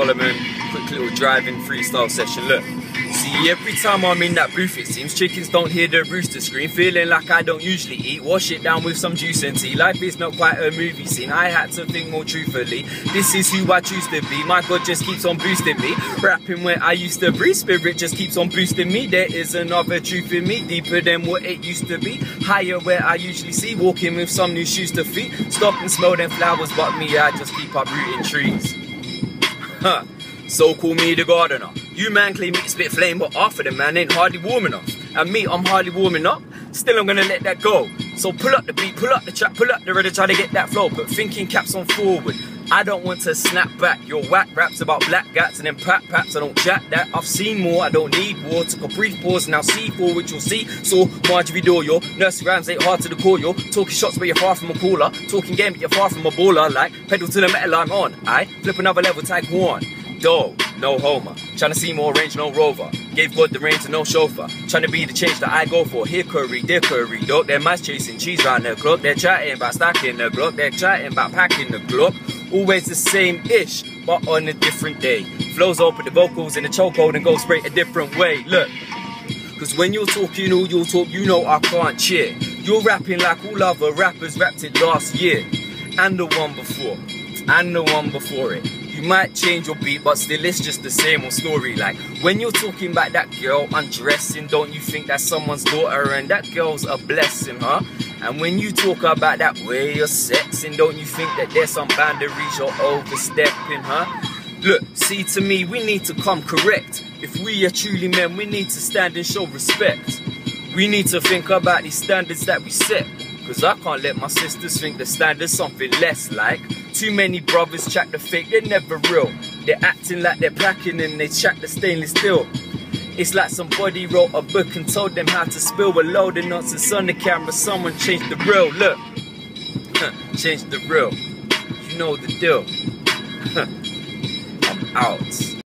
Solomon, quick little driving freestyle session. Look, see, every time I'm in that booth, it seems chickens don't hear the rooster scream. Feeling like I don't usually eat. Wash it down with some juice and tea. Life is not quite a movie scene. I had to think more truthfully. This is who I choose to be. My God just keeps on boosting me. Rapping where I used to breathe. Spirit just keeps on boosting me. There is another truth in me, deeper than what it used to be. Higher where I usually see. Walking with some new shoes to feet. Stop and smell them flowers, but me, I just keep uprooting trees. So call me the gardener. You man claim me spit flame, but after the man ain't hardly warm enough. And me, I'm hardly warming up. Still, I'm gonna let that go. So pull up the beat, pull up the track, pull up the rhythm, try to get that flow. Put thinking caps on forward. I don't want to snap back. Your whack raps about black gats and then pat paps. I don't chat that. I've seen more. I don't need more. Took a brief pause. Now see for which you'll see. So Marjorie door yo. Nursery rhymes ain't hard to the core yo. Talking shots but you're far from a caller. Talking game but you're far from a baller. Like pedal to the metal I'm on. I flip another level. Type one. Doe, no homer. Trying to see more range, no rover. Gave God the reins to no chauffeur. Trying to be the change that I go for. Here curry, there curry, dog. They're mice chasing cheese round the clock. They're chatting about stacking the Glock. They're chatting about packing the Glock. Always the same ish, but on a different day. Flows open the vocals in the chokehold and go straight a different way. Look. Cause when you're talking all your talk, you know I can't cheer. You're rapping like all other rappers rapped it last year. And the one before. And the one before it. You might change your beat, but still it's just the same old story. Like when you're talking about that girl undressing, don't you think that's someone's daughter and that girl's a blessing, huh? And when you talk about that way you're sexing, don't you think that there's some boundaries you're overstepping, huh? Look, see to me, we need to come correct. If we are truly men, we need to stand and show respect. We need to think about these standards that we set. Cause I can't let my sisters think the standard's something less like. Too many brothers chat the fake, they're never real. They're acting like they're packing and they chat the stainless steel. It's like somebody wrote a book and told them how to spill a load of nonsense on the camera. Someone changed the real. Look, changed the real. You know the deal. I'm out.